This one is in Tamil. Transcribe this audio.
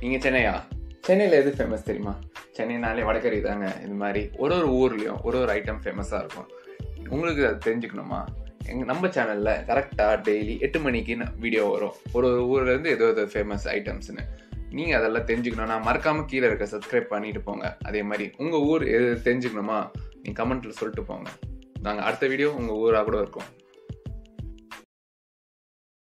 நீங்கள் சென்னையா? சென்னையில் எது ஃபேமஸ் தெரியுமா? சென்னைனாலே வடகறி தாங்க. இது மாதிரி ஒரு ஒரு ஊர்லேயும் ஒரு ஒரு ஐட்டம் ஃபேமஸாக இருக்கும். உங்களுக்கு அது தெரிஞ்சுக்கணுமா? எங்கள் நம்ம சேனலில் கரெக்டாக டெய்லி எட்டு மணிக்கு வீடியோ வரும். ஒரு ஒரு ஊர்லேருந்து ஏதோ ஏதோ ஃபேமஸ் ஐட்டம்ஸ்னு நீங்கள் அதெல்லாம் தெரிஞ்சுக்கணும்னா மறக்காமல் கீழே இருக்க சப்ஸ்கிரைப் பண்ணிட்டு போங்க. அதே மாதிரி உங்கள் ஊர் எது தெரிஞ்சுக்கணுமா? நீங்கள் கமெண்ட்டில் சொல்லிட்டு போங்க. நாங்கள் அடுத்த வீடியோ உங்கள் ஊராக கூட இருக்கோம்.